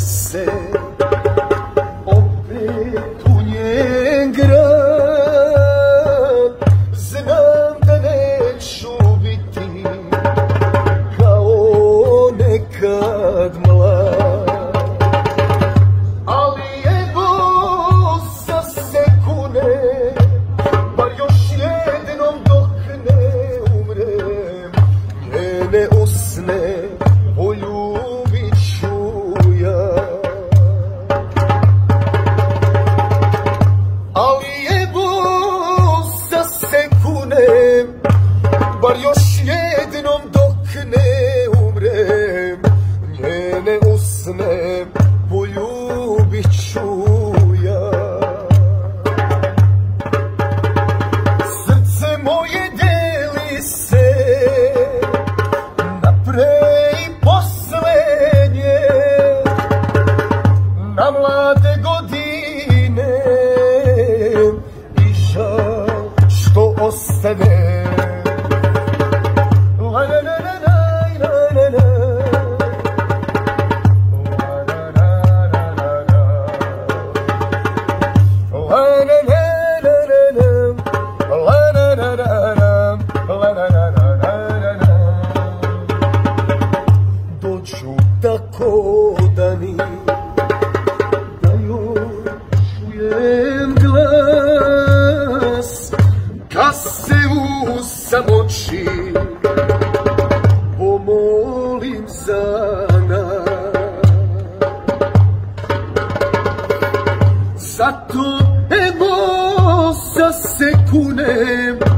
se opet u njen grad. Znam da neću biti kao nekad mlad Ali evo sa sekune Bar ne umrem poljubit Bar još jednom dok ne umrem Njene usne poljubit ću ja. Srce moje deli se Na pre i poslednje Na mlade godine I žal što ostane tako dani Da joj čujem glas Kad se u samoći Pomolim za nas. Zato evo sa sekunem